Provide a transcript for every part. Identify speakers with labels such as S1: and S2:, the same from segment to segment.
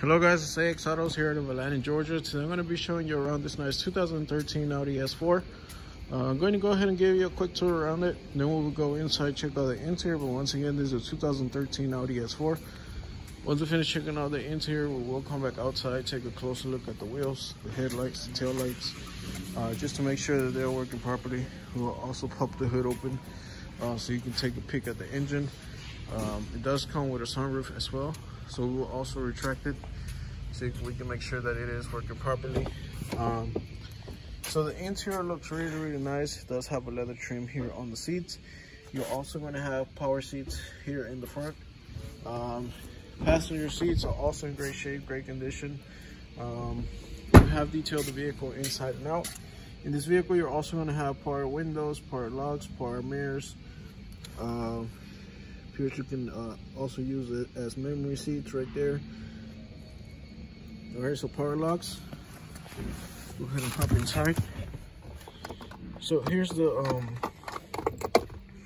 S1: Hello guys, it's AX Autos here in Atlanta, Georgia. Today I'm going to be showing you around this nice 2013 Audi S4. Uh, I'm going to go ahead and give you a quick tour around it. Then we'll go inside, check out the interior. But once again, this is a 2013 Audi S4. Once we finish checking out the interior, we will come back outside, take a closer look at the wheels, the headlights, the tail lights, uh, just to make sure that they're working properly. We'll also pop the hood open uh, so you can take a peek at the engine. Um, it does come with a sunroof as well, so we will also retract it so we can make sure that it is working properly. Um, so the interior looks really, really nice. It does have a leather trim here on the seats. You're also going to have power seats here in the front. Um, passenger seats are also in great shape, great condition. Um, you have detailed the vehicle inside and out. In this vehicle, you're also going to have power windows, power locks, power mirrors. Uh, here you can uh, also use it as memory seats right there. All right, so power locks. Go ahead and hop inside. So here's the um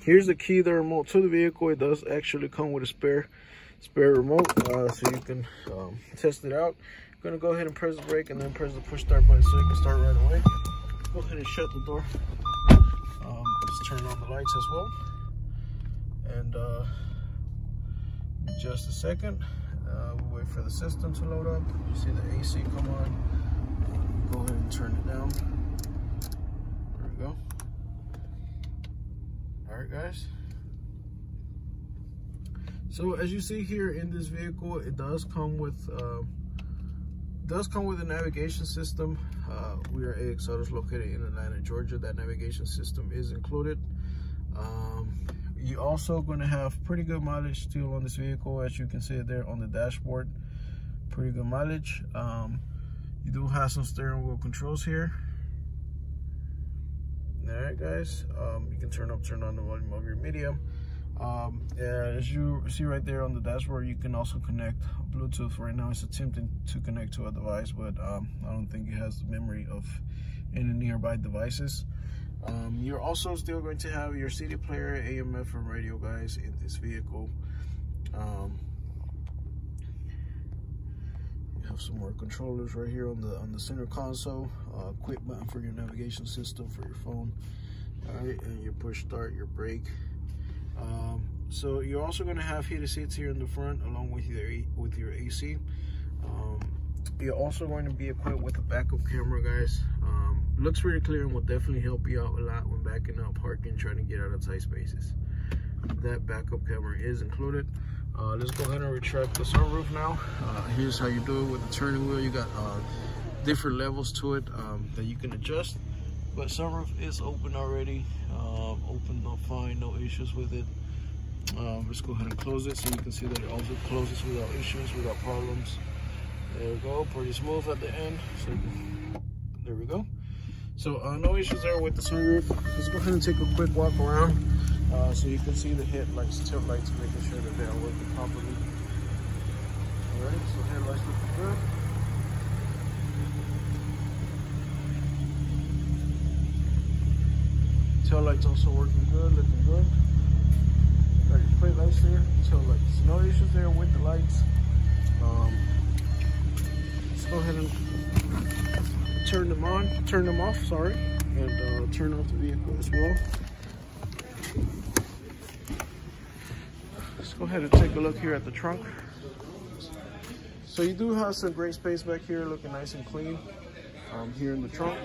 S1: here's the key, the remote to the vehicle. It does actually come with a spare spare remote, uh, so you can um, test it out. I'm gonna go ahead and press the brake and then press the push start button so you can start right away. Go ahead and shut the door. Um, just turn on the lights as well. And uh, just a second. Uh, we'll wait for the system to load up. You see the AC come on. Go ahead and turn it down. There we go. All right, guys. So as you see here in this vehicle, it does come with uh, does come with a navigation system. Uh, we are AX Autos located in Atlanta, Georgia. That navigation system is included. Um, you're also going to have pretty good mileage still on this vehicle as you can see there on the dashboard. Pretty good mileage. Um, you do have some steering wheel controls here. All right guys. Um, you can turn up turn on the volume of your medium. Um, as you see right there on the dashboard you can also connect bluetooth. Right now it's attempting to connect to a device but um, i don't think it has the memory of any nearby devices um, you're also still going to have your CD player, AM, FM radio, guys, in this vehicle. Um, you have some more controllers right here on the on the center console. Uh, button for your navigation system for your phone. All right, and your push start, your brake. Um, so you're also going to have heated seats here in the front, along with your with your AC. Um, you're also going to be equipped with a backup camera, guys. Looks pretty clear and will definitely help you out a lot when backing out, parking, trying to get out of tight spaces. That backup camera is included. Uh, let's go ahead and retract the sunroof now. Uh, here's how you do it with the turning wheel. You got uh, different levels to it um, that you can adjust. But sunroof is open already. Um, open up fine, no issues with it. Um, let's go ahead and close it so you can see that it also closes without issues, without problems. There we go, pretty smooth at the end. So there we go. So uh, no issues there with the sunroof. Let's go ahead and take a quick walk around uh, so you can see the headlights, tail lights, making sure that they are working properly. All right, so headlights looking good. Tail lights also working good, looking good. Got your plate lights there, tail lights. No issues there with the lights. Um, let's go ahead and turn them on, turn them off, sorry, and uh, turn off the vehicle as well. Let's go ahead and take a look here at the trunk. So you do have some great space back here, looking nice and clean um, here in the trunk.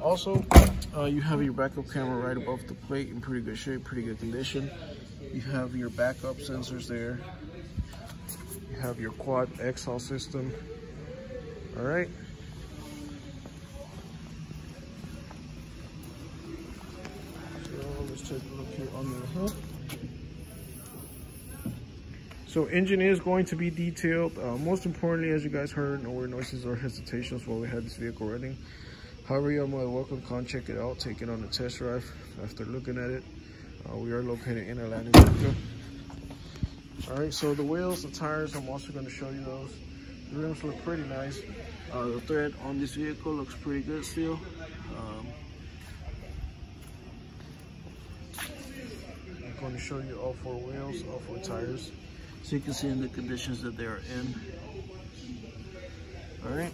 S1: Also, uh, you have your backup camera right above the plate in pretty good shape, pretty good condition. You have your backup sensors there. You have your quad exhaust system. All right. On the. So engine is going to be detailed. Uh, most importantly, as you guys heard, no weird noises or hesitations while we had this vehicle running. However, you're more welcome, come check it out, take it on a test drive after looking at it. Uh, we are located in Atlanta, Georgia. All right, so the wheels, the tires, I'm also gonna show you those. The rims look pretty nice. Uh, the thread on this vehicle looks pretty good still. Um, going to show you all four wheels, all four tires, so you can see in the conditions that they are in. All right.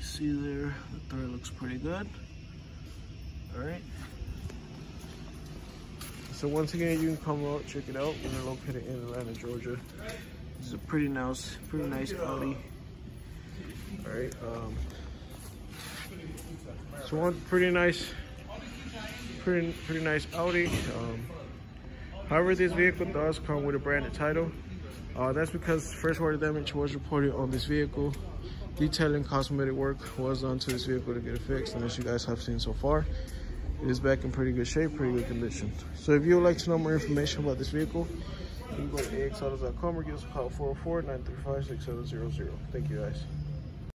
S1: See there, the door looks pretty good. All right. So once again, you can come out, check it out. We're located in Atlanta, Georgia. This is a pretty nice, pretty nice Audi. Right. Um, so one pretty nice, pretty pretty nice Audi. Um, however, this vehicle does come with a branded title. Uh, that's because first order damage was reported on this vehicle. Detailing cosmetic work was done to this vehicle to get it fixed, and as you guys have seen so far, it is back in pretty good shape, pretty good condition. So if you would like to know more information about this vehicle, you can go to axautos.com or give us a call 404-935-6700. Thank you guys.